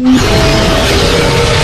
Música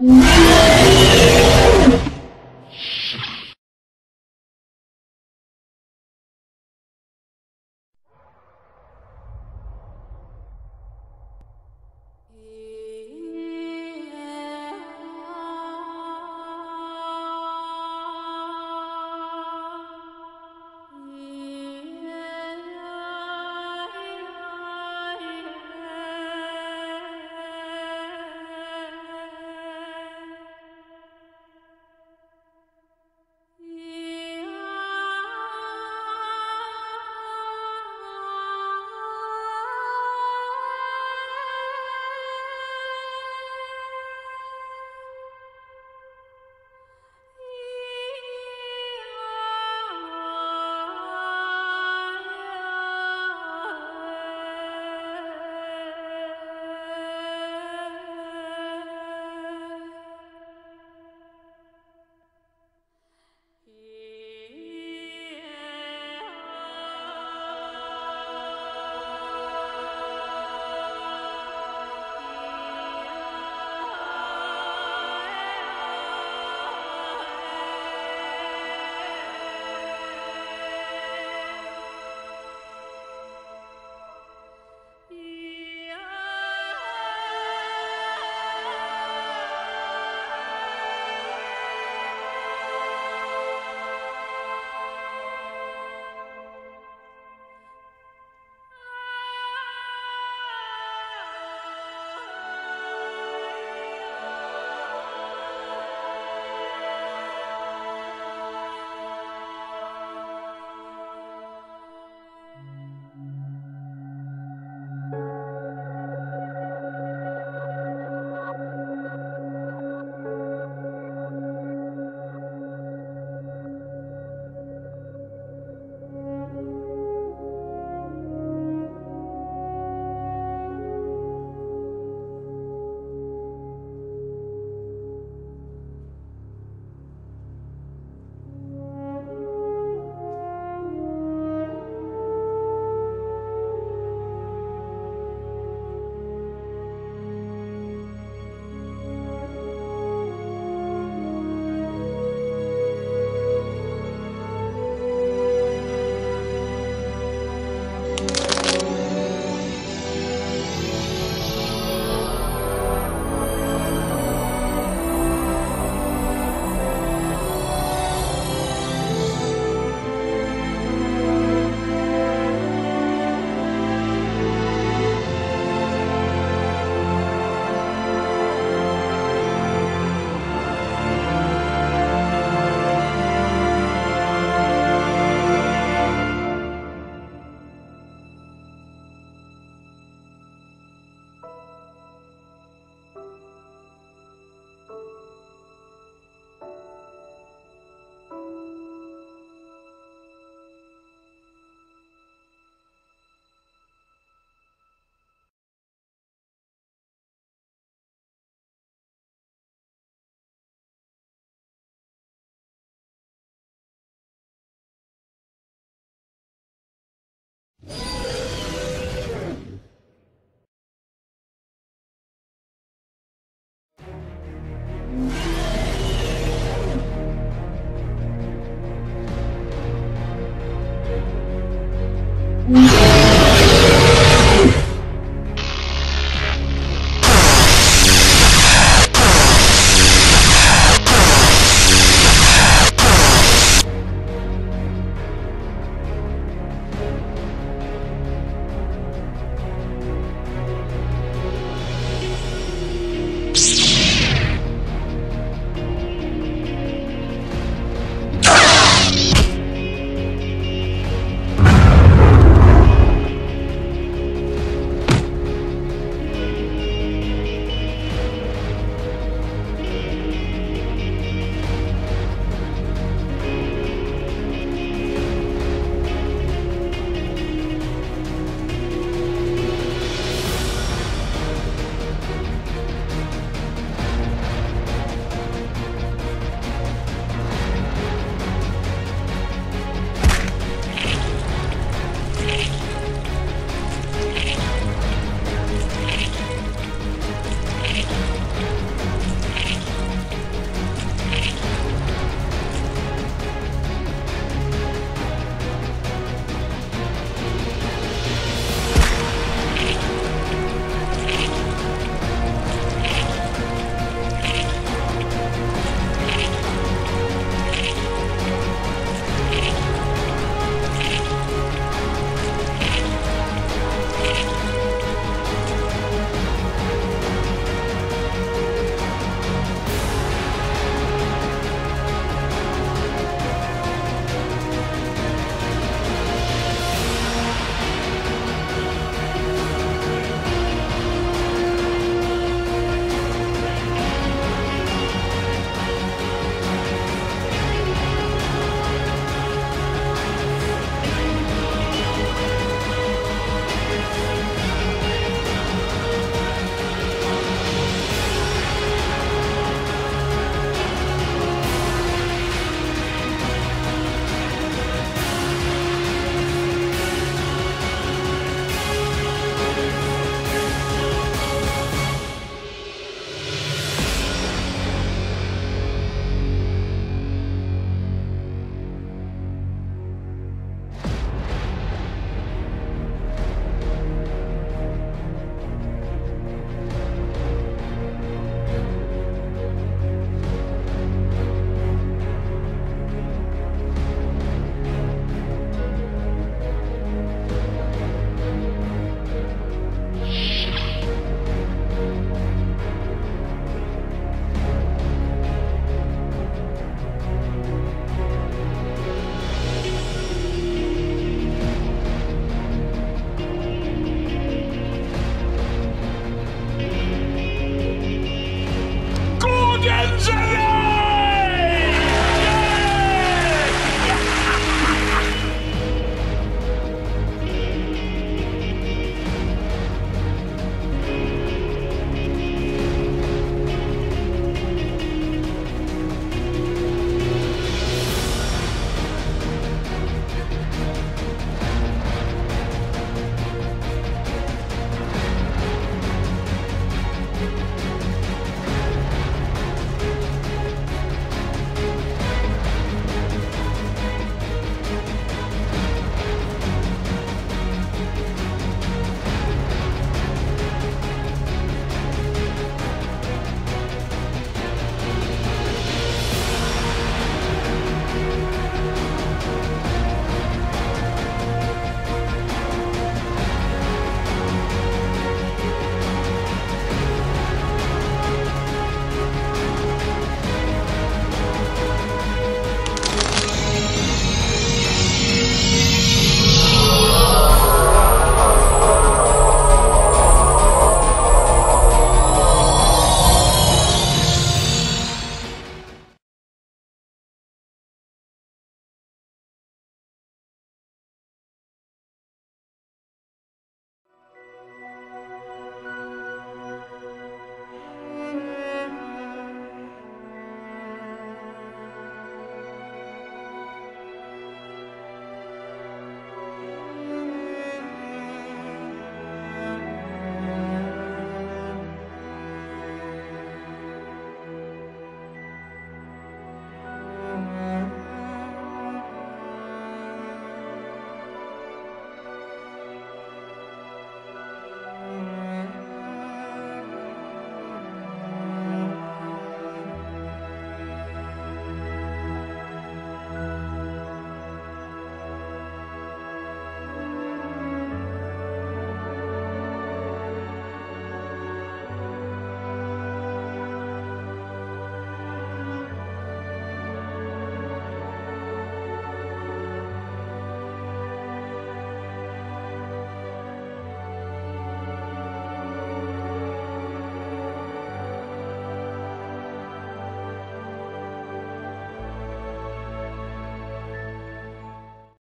you